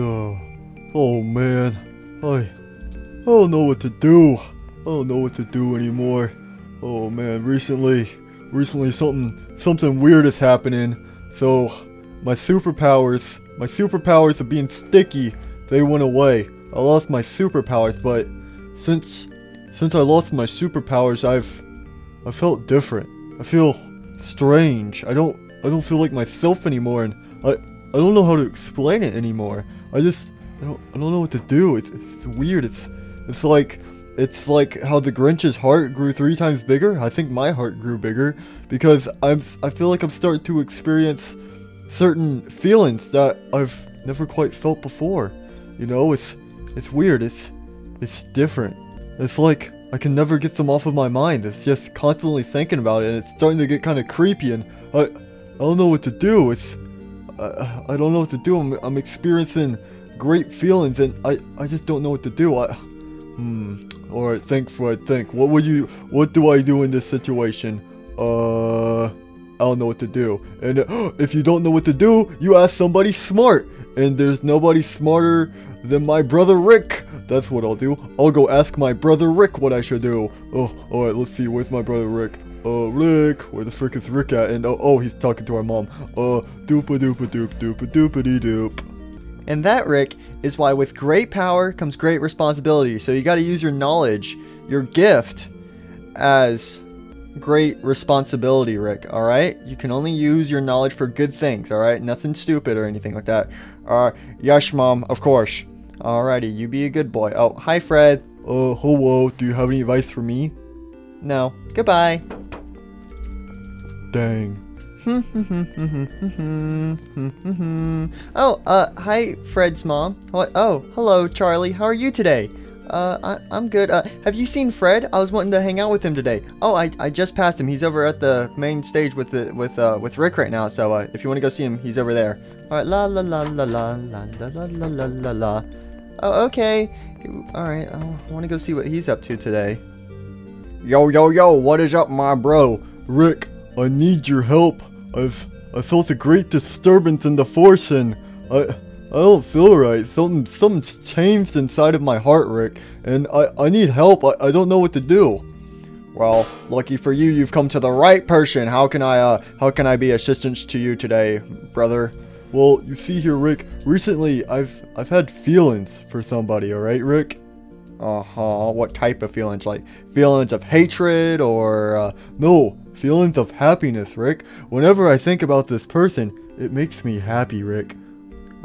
Oh man, I, I don't know what to do. I don't know what to do anymore. Oh man, recently, recently something, something weird is happening. So, my superpowers, my superpowers of being sticky, they went away. I lost my superpowers, but since, since I lost my superpowers, I've, I felt different. I feel strange. I don't, I don't feel like myself anymore, and I, I don't know how to explain it anymore. I just, I don't, I don't know what to do. It's, it's weird. It's, it's like, it's like how the Grinch's heart grew three times bigger. I think my heart grew bigger because I'm, I feel like I'm starting to experience certain feelings that I've never quite felt before. You know, it's, it's weird. It's, it's different. It's like I can never get them off of my mind. It's just constantly thinking about it, and it's starting to get kind of creepy. And I, I don't know what to do. It's, I, I don't know what to do. I'm, I'm experiencing great feelings, and I, I just don't know what to do. I, hmm. All right, think, Fred. Think. What would you? What do I do in this situation? Uh, I don't know what to do. And if you don't know what to do, you ask somebody smart. And there's nobody smarter than my brother Rick. That's what I'll do. I'll go ask my brother Rick what I should do. Oh, alright, let's see. Where's my brother Rick? Uh, Rick, where the frick is Rick at? And oh, oh he's talking to our mom. Uh, doopa doopa doop doopa doopity doop. And that, Rick, is why with great power comes great responsibility. So you got to use your knowledge, your gift, as great responsibility, Rick. All right? You can only use your knowledge for good things. All right? Nothing stupid or anything like that. Uh, yes, mom. Of course. Alrighty, you be a good boy. Oh, hi, Fred. Uh, hello. Do you have any advice for me? No. Goodbye. Dang. oh, uh, hi, Fred's mom. What? Oh, hello, Charlie. How are you today? Uh, I, I'm good. Uh, have you seen Fred? I was wanting to hang out with him today. Oh, I, I just passed him. He's over at the main stage with the with uh with Rick right now. So uh, if you want to go see him, he's over there. All right, la la la la la la la la la la la. Oh, okay. Alright, I want to go see what he's up to today. Yo, yo, yo, what is up, my bro? Rick, I need your help. I've I felt a great disturbance in the force and I I don't feel right. Something something's changed inside of my heart, Rick, and I, I need help. I, I don't know what to do. Well, lucky for you, you've come to the right person. How can I uh how can I be assistance to you today, brother? Well, you see here, Rick, recently I've I've had feelings for somebody, alright, Rick? Uh-huh. What type of feelings? Like feelings of hatred or uh, no, feelings of happiness, Rick. Whenever I think about this person, it makes me happy, Rick.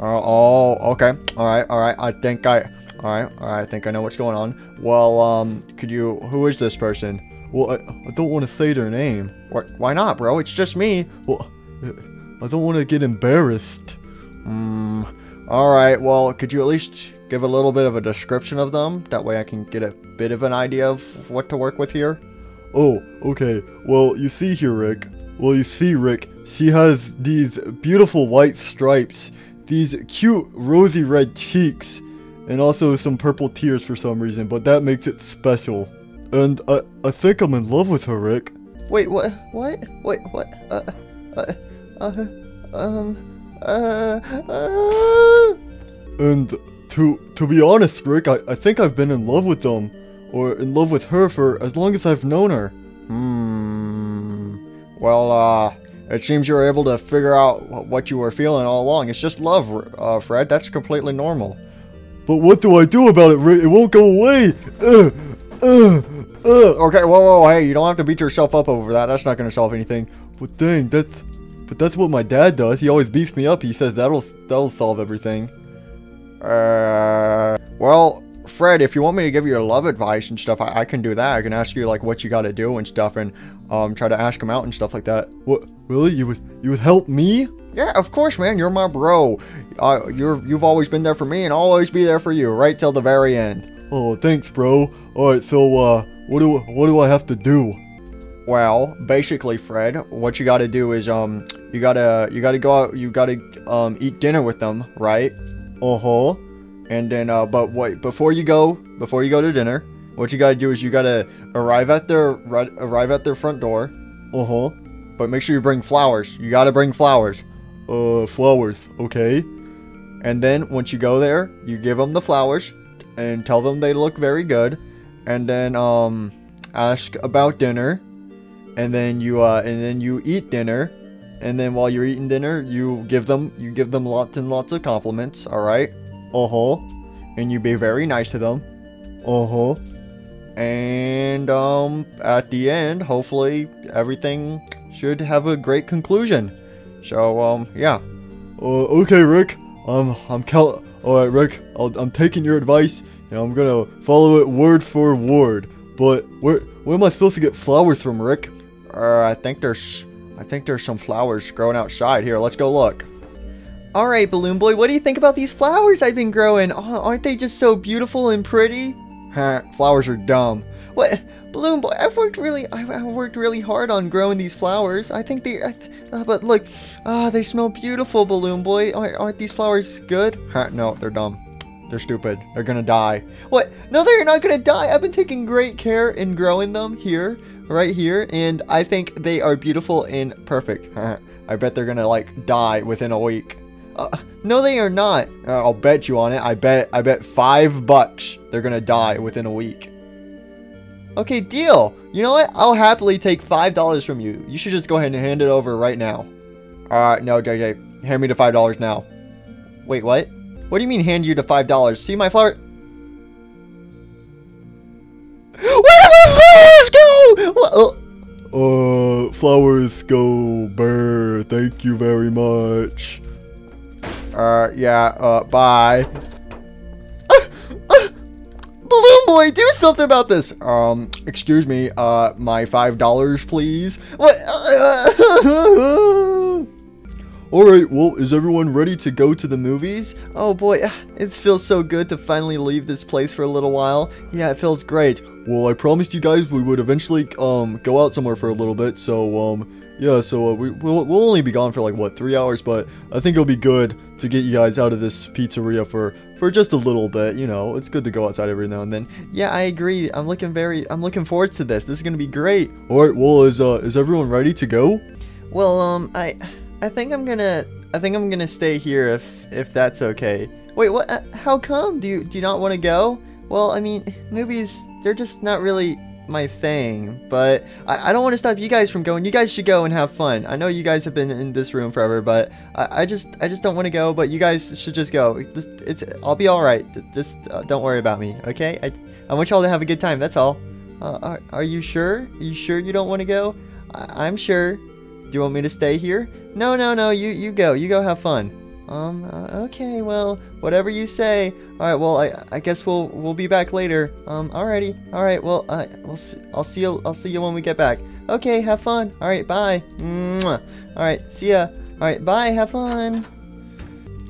Uh, oh, okay. All right, all right. I think I all right, all right. I think I know what's going on. Well, um, could you who is this person? Well, I, I don't want to say their name. Why, why not, bro? It's just me. Well, I don't want to get embarrassed. Hmm. Alright, well, could you at least give a little bit of a description of them? That way I can get a bit of an idea of what to work with here. Oh, okay. Well, you see here, Rick. Well, you see, Rick, she has these beautiful white stripes, these cute rosy red cheeks, and also some purple tears for some reason, but that makes it special. And I, I think I'm in love with her, Rick. Wait, what? What? Wait, what? Uh, uh, uh, um, uh, uh. And to to be honest, Rick, I, I think I've been in love with them, or in love with her for as long as I've known her. Hmm. Well, uh, it seems you were able to figure out what you were feeling all along. It's just love, uh, Fred. That's completely normal. But what do I do about it, Rick? It won't go away. Uh, uh, uh. Okay, whoa, whoa, hey, you don't have to beat yourself up over that. That's not going to solve anything. But dang, that's but that's what my dad does. He always beats me up. He says that'll that'll solve everything. Uh, well, Fred, if you want me to give you love advice and stuff, I, I can do that. I can ask you like what you got to do and stuff, and um, try to ask him out and stuff like that. What? Really? You would you would help me? Yeah, of course, man. You're my bro. Uh, you're you've always been there for me, and I'll always be there for you, right till the very end. Oh, thanks, bro. All right, so uh, what do what do I have to do? Well, basically, Fred, what you got to do is um, you gotta you gotta go out, you gotta um, eat dinner with them, right? Uh huh. And then, uh, but wait, before you go, before you go to dinner, what you gotta do is you gotta arrive at their right, arrive at their front door. Uh huh. But make sure you bring flowers. You gotta bring flowers. Uh, flowers. Okay. And then once you go there, you give them the flowers and tell them they look very good. And then um, ask about dinner. And then you uh, and then you eat dinner. And then while you're eating dinner, you give them you give them lots and lots of compliments. All right. Uh huh. And you be very nice to them. Uh huh. And um, at the end, hopefully everything should have a great conclusion. So um, yeah. Uh, okay, Rick. Um, I'm cal- Alright, Rick. I'll, I'm taking your advice, and I'm gonna follow it word for word. But where where am I supposed to get flowers from, Rick? Uh, I think there's I think there's some flowers growing outside here. Let's go look. All right, Balloon Boy, what do you think about these flowers I've been growing? Oh, aren't they just so beautiful and pretty? Huh, flowers are dumb. What? Balloon Boy, I've worked really I've, worked really hard on growing these flowers. I think they I uh, but look, ah, they smell beautiful, Balloon Boy. Aren't, aren't these flowers good? Huh, no, they're dumb. They're stupid. They're gonna die. What? No, they're not gonna die. I've been taking great care in growing them here, right here, and I think they are beautiful and perfect. I bet they're gonna like die within a week. Uh, no, they are not. Uh, I'll bet you on it. I bet. I bet five bucks they're gonna die within a week. Okay, deal. You know what? I'll happily take five dollars from you. You should just go ahead and hand it over right now. Alright, no, JJ. Hand me the five dollars now. Wait, what? What do you mean hand you the five dollars? See my flower? Where did my flowers go? Oh. Uh, flowers go burr. Thank you very much. Uh, yeah, uh, bye. Balloon Boy, do something about this. Um, excuse me, uh, my five dollars, please. What? Alright, well, is everyone ready to go to the movies? Oh boy, it feels so good to finally leave this place for a little while. Yeah, it feels great. Well, I promised you guys we would eventually, um, go out somewhere for a little bit, so, um, yeah, so uh, we, we'll, we'll only be gone for like, what, three hours, but I think it'll be good to get you guys out of this pizzeria for, for just a little bit, you know, it's good to go outside every now and then. Yeah, I agree. I'm looking very, I'm looking forward to this. This is gonna be great. Alright, well, is, uh, is everyone ready to go? Well, um, I, I think I'm gonna, I think I'm gonna stay here if, if that's okay. Wait, what? Uh, how come? Do you, do you not want to go? Well, I mean, movies, they're just not really my thing, but I, I don't want to stop you guys from going. You guys should go and have fun. I know you guys have been in this room forever, but I, I just, I just don't want to go. But you guys should just go. Just, it's, I'll be all right. Just uh, don't worry about me, okay? I, I want y'all to have a good time. That's all. Uh, are, are you sure? Are you sure you don't want to go? I, I'm sure. Do you want me to stay here? No, no, no. You, you go. You go have fun. Um. Uh, okay. Well, whatever you say. All right. Well, I, I guess we'll we'll be back later. Um. Alrighty. All right. Well, uh, we'll see, I'll see you. I'll see you when we get back. Okay. Have fun. All right. Bye. Mwah. All right. See ya. All right. Bye. Have fun.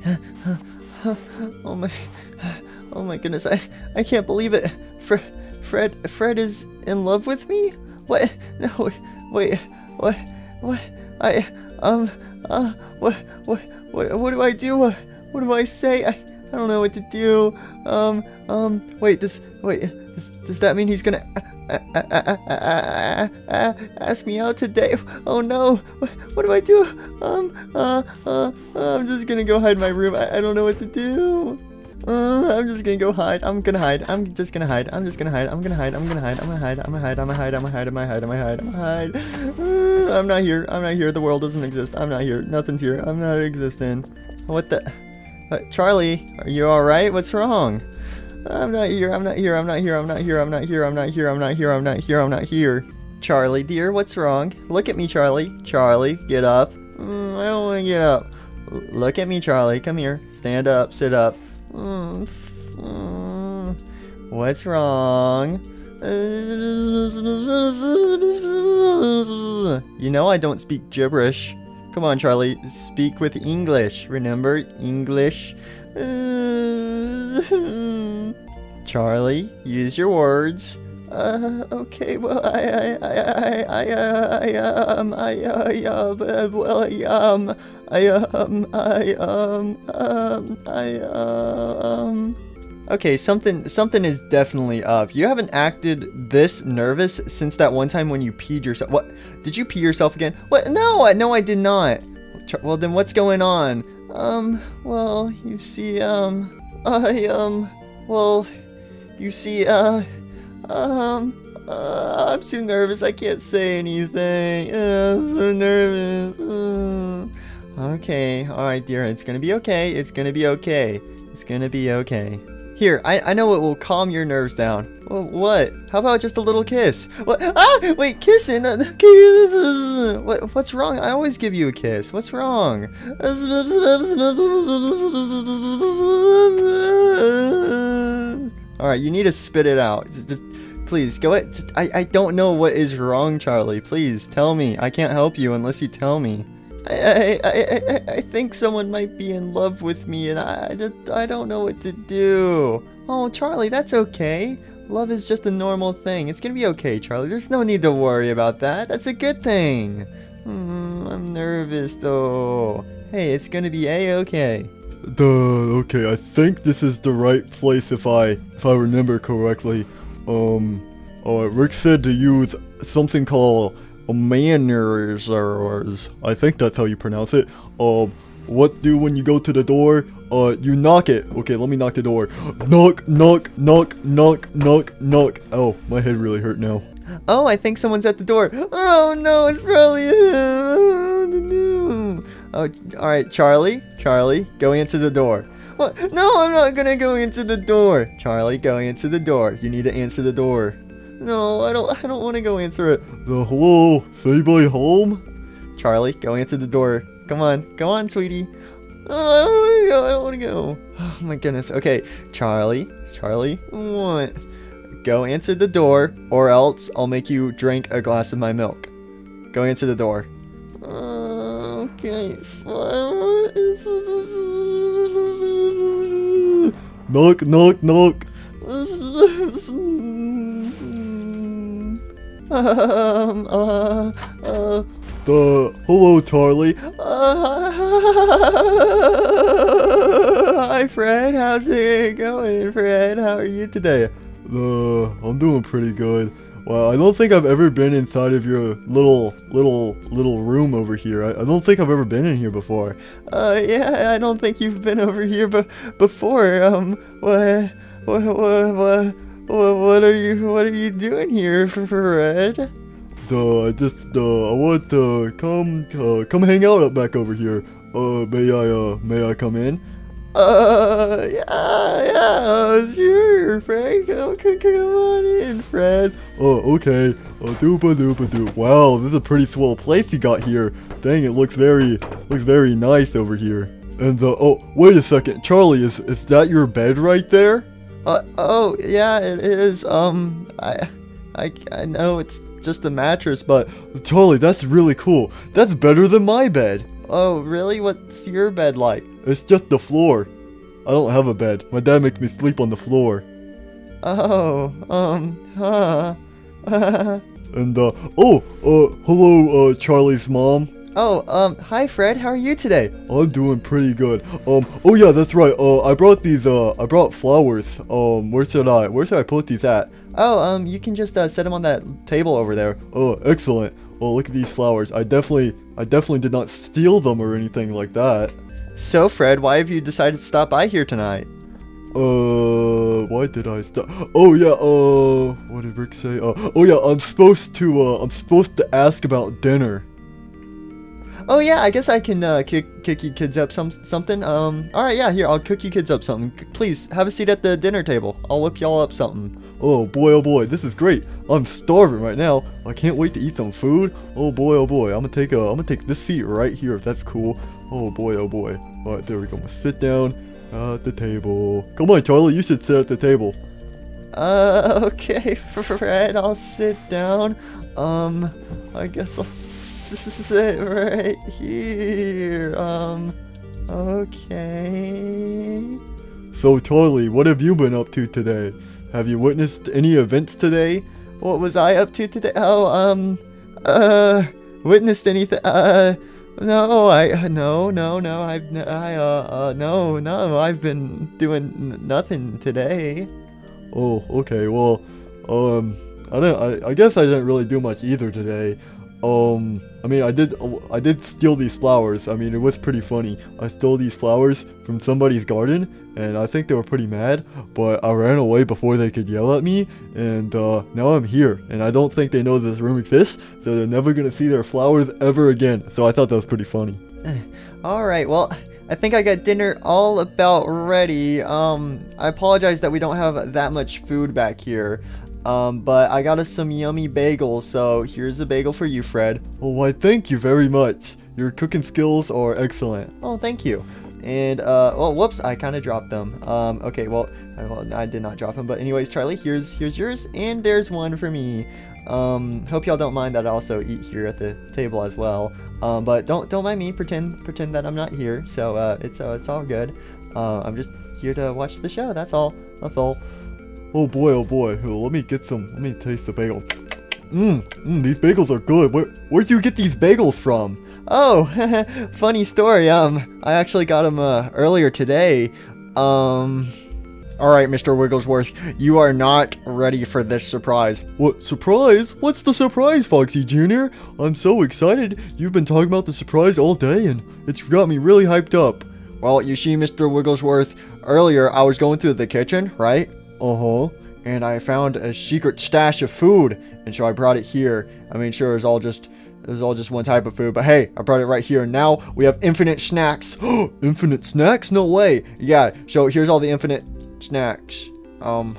oh my. Oh my goodness. I I can't believe it. Fred Fred Fred is in love with me. What? No. Wait. What? What? I um. Uh. What? What? What, what do I do? What, what do I say? I, I don't know what to do. Um, um, wait, does, wait, does, does that mean he's gonna ask me out today? Oh no, what, what do I do? Um, uh, uh, I'm just gonna go hide in my room. I, I don't know what to do. Uh, I'm just gonna go hide. I'm gonna hide. I'm just gonna hide. I'm just gonna hide. I'm gonna hide. I'm gonna hide. I'm gonna hide. I'm gonna hide. I'm gonna hide. I'm gonna hide. I'm gonna hide. I'm gonna hide. I'm gonna hide. Uh, I'm not here. I'm not here. The world doesn't exist. I'm not here. Nothing's here. I'm not existing. What the? Uh, Charlie, are you all right? What's wrong? I'm not here. I'm not here. I'm not here. I'm not here. I'm not here. I'm not here. I'm not here. I'm not here. I'm not here. Charlie, dear, what's wrong? Look at me, Charlie. Charlie, get up. Mm, I don't want to get up. L look at me, Charlie. Come here. Stand up. Sit up. Mm, mm, what's wrong? You know I don't speak gibberish. Come on, Charlie. Speak with English. Remember? English. Charlie, use your words. Uh, okay, well, I, I, I, I, I, I, um, I, I, uh, well, I, um, I, um, I, um, um, I, um. Okay, something, something is definitely up. You haven't acted this nervous since that one time when you peed yourself. What? Did you pee yourself again? What? No, no, I did not. Well, then what's going on? Um, well, you see, um, I, um, well, you see, uh, um, uh, I'm too nervous. I can't say anything. Uh, I'm so nervous. Uh. Okay, alright, dear. It's gonna be okay. It's gonna be okay. It's gonna be okay. Here, I, I know it will calm your nerves down. Well, what? How about just a little kiss? What? Ah! Wait, kissing? Uh. What, what's wrong? I always give you a kiss. What's wrong? Alright, you need to spit it out. Just, please, go ahead. I, I don't know what is wrong, Charlie. Please, tell me. I can't help you unless you tell me. I, I, I, I think someone might be in love with me and I, I, I don't know what to do. Oh, Charlie, that's okay. Love is just a normal thing. It's gonna be okay, Charlie. There's no need to worry about that. That's a good thing. Mm, I'm nervous though. Hey, it's gonna be a-okay. Duh, okay, I think this is the right place if I if I remember correctly. Um, uh, Rick said to use something called manners, I think that's how you pronounce it. Um, what do when you go to the door? Uh, you knock it. Okay, let me knock the door. Knock, knock, knock, knock, knock, knock. Oh, my head really hurt now. Oh, I think someone's at the door. Oh no, it's probably him. Oh, all right, Charlie. Charlie, go answer the door. What? No, I'm not gonna go into the door. Charlie, go answer the door. You need to answer the door. No, I don't. I don't want to go answer it. The hello, is anybody home? Charlie, go answer the door. Come on, go on, sweetie. Oh, I don't want to go. Oh my goodness. Okay, Charlie, Charlie, what? Go answer the door, or else I'll make you drink a glass of my milk. Go answer the door. Okay, Knock, knock, knock. Um, uh, uh, Uh, hello, Charlie. uh, hi, Fred. How's it going, Fred? How are you today? Uh, I'm doing pretty good. Well, I don't think I've ever been inside of your little, little, little room over here. I, I don't think I've ever been in here before. Uh, yeah, I don't think you've been over here be- before. Um, what, what, what, what, what, are you, what are you doing here, Fred? Uh, I just, uh, I want to come, uh, come hang out up back over here. Uh, may I, uh, may I come in? Uh, yeah, yeah, sure, Fred. Come, come, on in, Fred. Oh, okay. Uh, doopa doopa doop. Wow, this is a pretty swell place you got here. Dang, it looks very, looks very nice over here. And uh, oh, wait a second, Charlie, is is that your bed right there? Uh, oh, yeah, it is. Um, I, I, I know it's just a mattress, but totally, that's really cool. That's better than my bed. oh, really? What's your bed like? It's just the floor. I don't have a bed. My dad makes me sleep on the floor. Oh, um, huh. And uh, oh, uh, hello, uh, Charlie's mom. Oh, um, hi, Fred. How are you today? I'm doing pretty good. Um, oh yeah, that's right. Uh, I brought these. Uh, I brought flowers. Um, where should I? Where should I put these at? Oh, um, you can just uh, set them on that table over there. Oh, excellent. Oh, look at these flowers. I definitely, I definitely did not steal them or anything like that. So, Fred, why have you decided to stop by here tonight? Uh, why did I stop? Oh yeah. Uh, what did Rick say? Uh, oh yeah. I'm supposed to. Uh, I'm supposed to ask about dinner. Oh yeah, I guess I can uh, kick kick you kids up some something. Um, all right, yeah, here I'll cook you kids up something. Please have a seat at the dinner table. I'll whip y'all up something. Oh boy, oh boy, this is great. I'm starving right now. I can't wait to eat some food. Oh boy, oh boy, I'm gonna take a, I'm gonna take this seat right here if that's cool. Oh boy, oh boy. All right, there we go. I'm gonna sit down at the table. Come on, Charlie, you should sit at the table. Uh, okay, Fred, I'll sit down. Um, I guess I'll sit right here. Um, okay. So Charlie, what have you been up to today? Have you witnessed any events today? What was I up to today? Oh, um, uh, witnessed anything? Uh, no, I, no, no, no, I've, I, uh, uh, no, no, I've been doing nothing today. Oh, okay. Well, um, I don't. I, I guess I didn't really do much either today. Um, I mean, I did, I did steal these flowers. I mean, it was pretty funny. I stole these flowers from somebody's garden, and I think they were pretty mad. But I ran away before they could yell at me, and uh, now I'm here. And I don't think they know this room exists, so they're never gonna see their flowers ever again. So I thought that was pretty funny. All right, well, I think I got dinner all about ready. Um, I apologize that we don't have that much food back here. Um, but I got us some yummy bagels, so here's a bagel for you, Fred. Oh, why, thank you very much. Your cooking skills are excellent. Oh, thank you. And, uh, oh, whoops, I kind of dropped them. Um, okay, well I, well, I did not drop them, but anyways, Charlie, here's, here's yours, and there's one for me. Um, hope y'all don't mind that I also eat here at the table as well. Um, but don't, don't mind me, pretend, pretend that I'm not here, so, uh, it's, uh, it's all good. Uh, I'm just here to watch the show, that's all, that's all. Oh boy, oh boy. Here, let me get some. Let me taste the bagel. Mmm, mm, these bagels are good. Where, where'd you get these bagels from? Oh, funny story. Um, I actually got them uh, earlier today. Um, all right, Mr. Wigglesworth, you are not ready for this surprise. What surprise? What's the surprise, Foxy Jr.? I'm so excited. You've been talking about the surprise all day, and it's got me really hyped up. Well, you see, Mr. Wigglesworth, earlier I was going through the kitchen, right? Uh-huh. And I found a secret stash of food, and so I brought it here. I mean, sure, it's all just it was all just one type of food, but hey, I brought it right here. Now we have infinite snacks. infinite snacks? No way. Yeah. So here's all the infinite snacks. Um.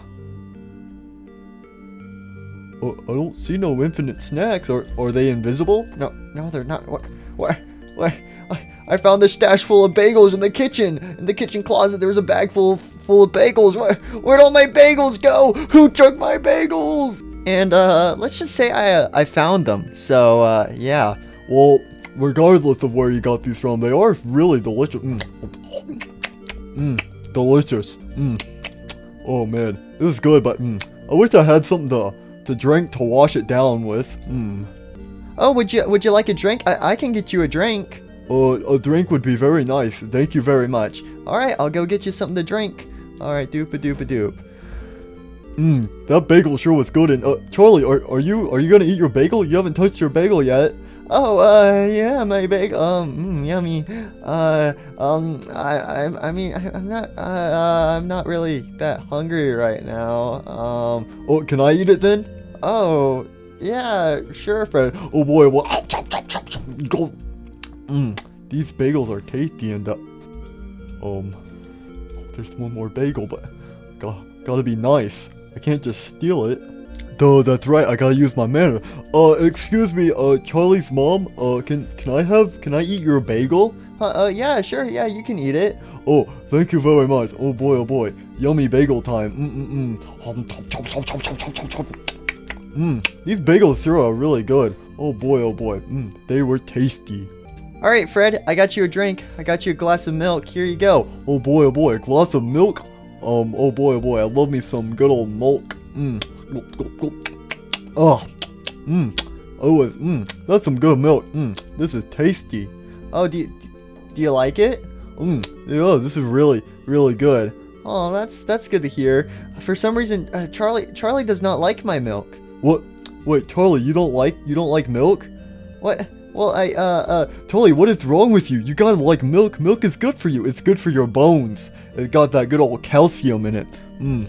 Uh, I don't see no infinite snacks. Are are they invisible? No, no, they're not. What? What? What? I, I found this stash full of bagels in the kitchen. In the kitchen closet, there was a bag full of, full of bagels. Where, where'd all my bagels go? Who took my bagels? And uh, let's just say I uh, I found them. So uh, yeah. Well, regardless of where you got these from, they are really delicious. Mmm, mm, delicious. Mmm. Oh man, this is good, but mm, I wish I had something to to drink to wash it down with. Mmm. Oh, would you would you like a drink? I, I can get you a drink. Uh, a drink would be very nice. Thank you very much. All right, I'll go get you something to drink. All right, doop a doop. Mmm, that bagel sure was good. And uh, Charlie, are, are you are you gonna eat your bagel? You haven't touched your bagel yet. Oh, uh, yeah, my bagel. Um, mm, yummy. Uh, um, I, I, I mean, I, am not, uh, uh, I'm not really that hungry right now. Um, oh, can I eat it then? Oh, yeah, sure, Fred. Oh boy, well, chop, chop, chop, chop. Go. Mmm, these bagels are tasty and, uh, um, oh, there's one more bagel, but got, gotta be nice. I can't just steal it. Duh, that's right, I gotta use my manner. Uh, excuse me, uh, Charlie's mom, uh, can, can I have, can I eat your bagel? Uh, uh, yeah, sure, yeah, you can eat it. Oh, thank you very much. Oh boy, oh boy. Yummy bagel time. Mmm, mmm, mmm. these bagels sure are really good. Oh boy, oh boy. Mmm, they were tasty. Alright, Fred, I got you a drink. I got you a glass of milk. Here you go. Oh boy, oh boy, a glass of milk? Um, oh boy, oh boy, I love me some good old milk. Mmm. Oh. Mmm. Oh, mmm. That's some good milk. Mmm. This is tasty. Oh, do you, do you like it? Mmm. Yeah, this is really, really good. Oh, that's that's good to hear. For some reason, uh, Charlie Charlie does not like my milk. What? Wait, Charlie, you don't like you don't like milk? What? Well, I, uh, uh... Charlie, what is wrong with you? You gotta like milk. Milk is good for you. It's good for your bones. It's got that good old calcium in it. Mmm.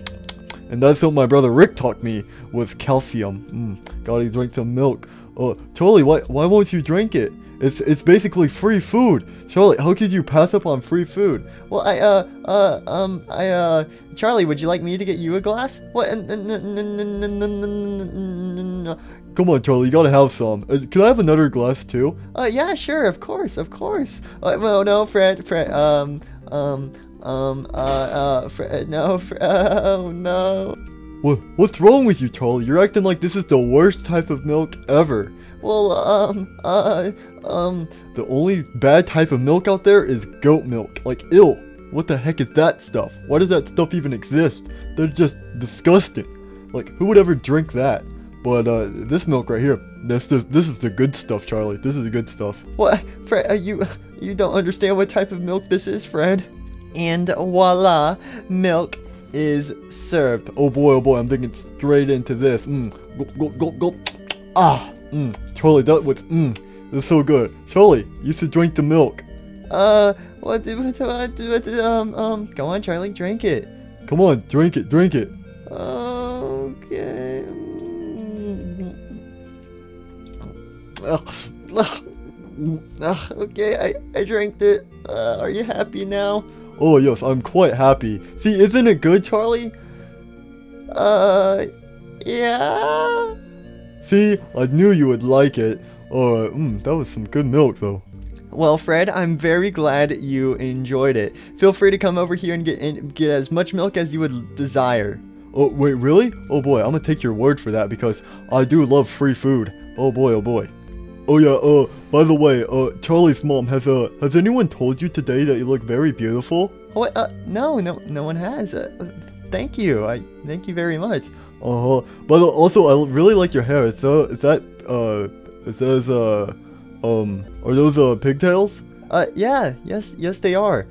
And that's what my brother Rick taught me, was calcium. Mmm. Gotta drink some milk. Oh, uh, Charlie, why, why won't you drink it? It's it's basically free food. Charlie, how could you pass up on free food? Well, I uh uh um I uh Charlie, would you like me to get you a glass? What? Come on, Charlie, you gotta have some. Uh, can I have another glass too? Uh, yeah, sure, of course, of course. Uh, no, no, Fred, Fred, um, um, um, uh, uh, Fred, no, Fred, oh no. What, what's wrong with you, Charlie? You're acting like this is the worst type of milk ever. Well, um, uh, um. The only bad type of milk out there is goat milk. Like, ill. What the heck is that stuff? Why does that stuff even exist? They're just disgusting. Like, who would ever drink that? But uh, this milk right here, this is this is the good stuff, Charlie. This is the good stuff. What, Fred? Uh, you you don't understand what type of milk this is, Fred? And voila, milk is served. Oh boy, oh boy, I'm thinking straight into this. Mmm, go, go, go, go. Ah, Mmm, Charlie, that was, mmm, this is so good. Charlie, you should drink the milk. Uh, what, do- what, what, what, um, um, go on, Charlie, drink it. Come on, drink it, drink it. Okay. Ugh, okay, I, I drank it. Uh, are you happy now? Oh yes, I'm quite happy. See, isn't it good, Charlie? Uh, yeah. See, I knew you would like it. Uh, mmm, that was some good milk though. Well, Fred, I'm very glad you enjoyed it. Feel free to come over here and get and get as much milk as you would desire. Oh wait, really? Oh boy, I'm gonna take your word for that because I do love free food. Oh boy, oh boy. Oh yeah, uh, by the way, uh, Charlie's mom, has, uh, has anyone told you today that you look very beautiful? What? Uh, no, no, no one has. Uh, thank you. I thank you very much. Uh-huh. But uh, also, I really like your hair. Is, uh, is that, uh, is those, uh, um, are those, uh, pigtails? Uh, yeah, yes, yes, they are.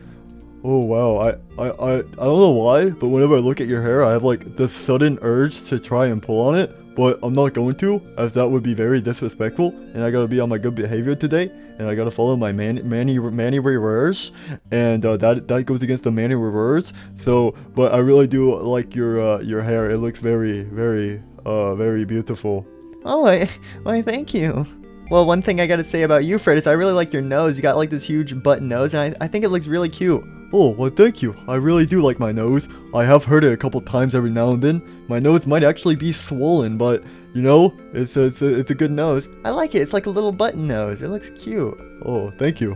Oh wow, I, I, I, I don't know why, but whenever I look at your hair, I have like the sudden urge to try and pull on it, but I'm not going to, as that would be very disrespectful, and I gotta be on my good behavior today, and I gotta follow my man, Manny, Manny reverse, and uh, that that goes against the Manny reverse. So, but I really do like your uh, your hair. It looks very, very, uh, very beautiful. Oh, I, why, thank you. Well, one thing I gotta say about you, Fred, is I really like your nose. You got like this huge button nose, and I, I think it looks really cute. Oh, well, thank you. I really do like my nose. I have heard it a couple times every now and then. My nose might actually be swollen, but you know, it's a, it's a, it's a good nose. I like it. It's like a little button nose. It looks cute. Oh, thank you.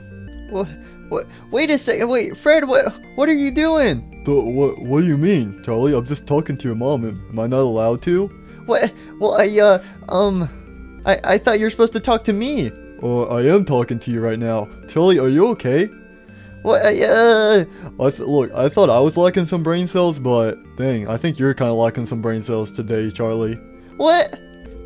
What? What? Wait a second. Wait, Fred. What? What are you doing? So, what what do you mean, Charlie? I'm just talking to your mom. Am, am I not allowed to? What? Well, I uh, um, I I thought you were supposed to talk to me. Uh, I am talking to you right now. Charlie, are you okay? What? Uh, I th- look, I thought I was lacking some brain cells, but dang, I think you're kind of lacking some brain cells today, Charlie. what?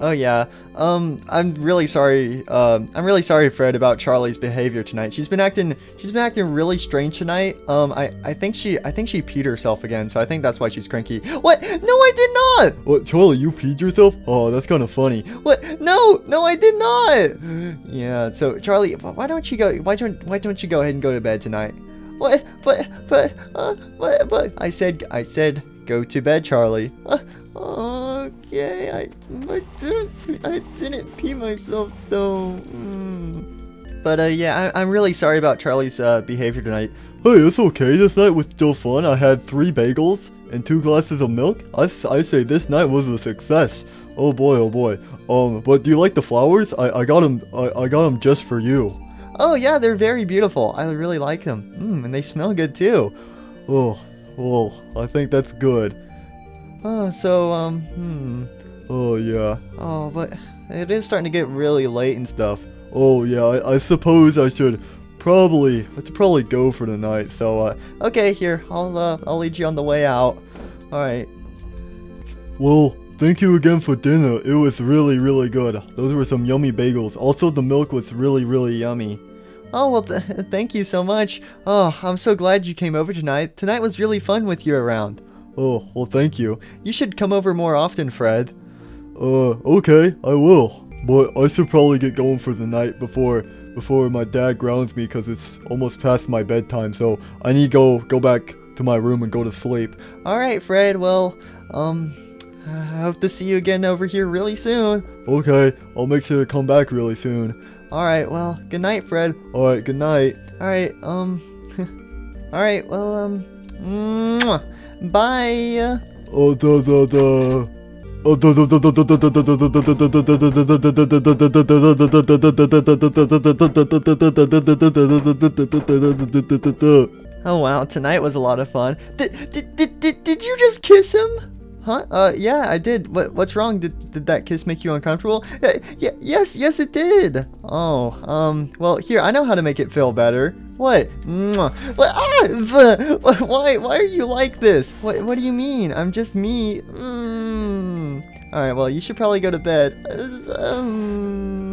Oh yeah. Um, I'm really sorry. Um, I'm really sorry, Fred, about Charlie's behavior tonight. She's been acting. She's been acting really strange tonight. Um, I I think she I think she peed herself again, so I think that's why she's cranky. What? No, I did not. What, Charlie? You peed yourself? Oh, that's kind of funny. What? No, no, I did not. Yeah. So Charlie, why don't you go? Why don't Why don't you go ahead and go to bed tonight? What? But but uh, but but I said I said go to bed, Charlie. Uh, okay. I I didn't I didn't pee myself though. Mm. But uh, yeah, I, I'm really sorry about Charlie's uh, behavior tonight. Hey, it's okay. This night was still fun. I had three bagels and two glasses of milk. I, I say this night was a success. Oh boy, oh boy. Um, but do you like the flowers? I, I got them. I, I got them just for you. Oh yeah, they're very beautiful. I really like them. Mm, and they smell good too. Oh, well, I think that's good. Oh, so um, hmm. Oh yeah. Oh, but it is starting to get really late and stuff. Oh yeah. I, I suppose I should probably should probably go for the night. So uh, Okay, here, I'll uh, I'll lead you on the way out. All right. well, thank you again for dinner. It was really really good. Those were some yummy bagels. Also, the milk was really really yummy. Oh well, th- thank you so much. Oh, I'm so glad you came over tonight. Tonight was really fun with you around. Oh well, thank you. You should come over more often, Fred. Uh, okay, I will. But I should probably get going for the night before before my dad grounds me because it's almost past my bedtime. So I need to go go back to my room and go to sleep. All right, Fred. Well, um, I hope to see you again over here really soon. Okay, I'll make sure to come back really soon. All right. Well, good night, Fred. All right, good night. All right. Um. all right. Well. Um. mwah. Bye. Oh, wow, tonight was a lot of fun. Did, did, did, did you just kiss him? Huh? Uh, yeah, I did. What what's wrong? Did did that kiss make you uncomfortable? Uh, yeah, yes, yes, it did. Oh, um, well, here I know how to make it feel better. What? Mwah. What? Ah! th- Why? Why are you like this? What? What do you mean? I'm just me. Mm. All right. Well, you should probably go to bed. Uh, Um.